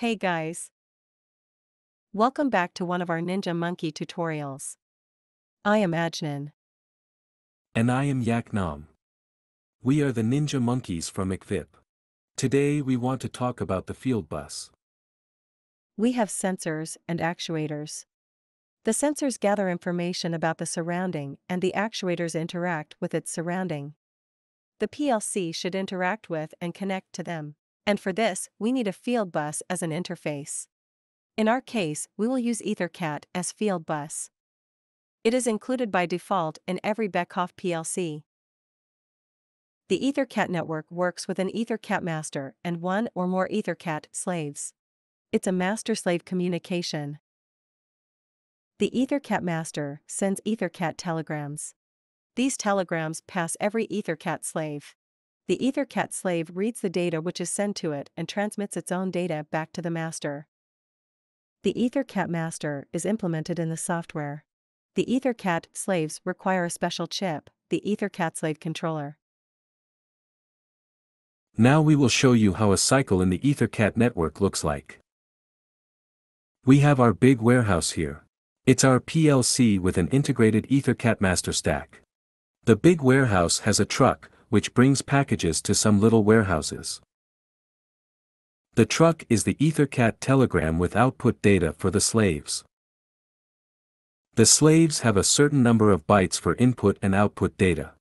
Hey guys! Welcome back to one of our Ninja Monkey tutorials. I am Ajnan. And I am Yak Nam. We are the Ninja Monkeys from ekvip. Today we want to talk about the field bus. We have sensors and actuators. The sensors gather information about the surrounding and the actuators interact with its surrounding. The PLC should interact with and connect to them. And for this, we need a field bus as an interface. In our case, we will use EtherCAT as field bus. It is included by default in every Beckhoff PLC. The EtherCAT network works with an EtherCAT master and one or more EtherCAT slaves. It's a master-slave communication. The EtherCAT master sends EtherCAT telegrams. These telegrams pass every EtherCAT slave. The EtherCAT slave reads the data which is sent to it and transmits its own data back to the master. The EtherCAT master is implemented in the software. The EtherCAT slaves require a special chip, the EtherCAT slave controller. Now we will show you how a cycle in the EtherCAT network looks like. We have our big warehouse here. It's our PLC with an integrated EtherCAT master stack. The big warehouse has a truck, which brings packages to some little warehouses. The truck is the EtherCAT telegram with output data for the slaves. The slaves have a certain number of bytes for input and output data.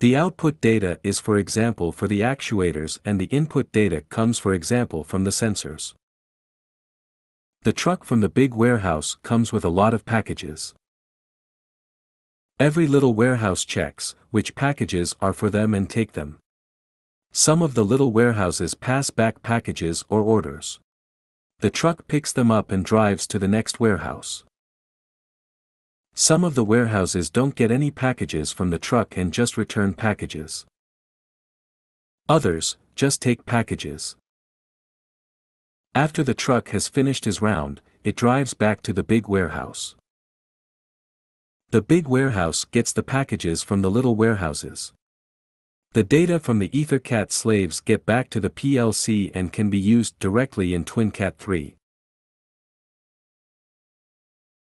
The output data is for example for the actuators and the input data comes for example from the sensors. The truck from the big warehouse comes with a lot of packages. Every little warehouse checks which packages are for them and take them. Some of the little warehouses pass back packages or orders. The truck picks them up and drives to the next warehouse. Some of the warehouses don't get any packages from the truck and just return packages. Others, just take packages. After the truck has finished his round, it drives back to the big warehouse. The big warehouse gets the packages from the little warehouses. The data from the EtherCAT slaves get back to the PLC and can be used directly in TwinCAT 3.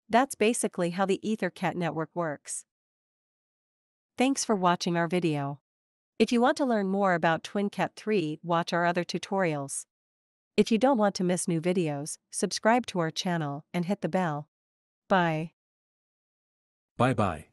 That's basically how the EtherCAT network works. Thanks for watching our video. If you want to learn more about TwinCAT 3, watch our other tutorials. If you don't want to miss new videos, subscribe to our channel and hit the bell. Bye. Bye bye.